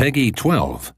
Peggy 12.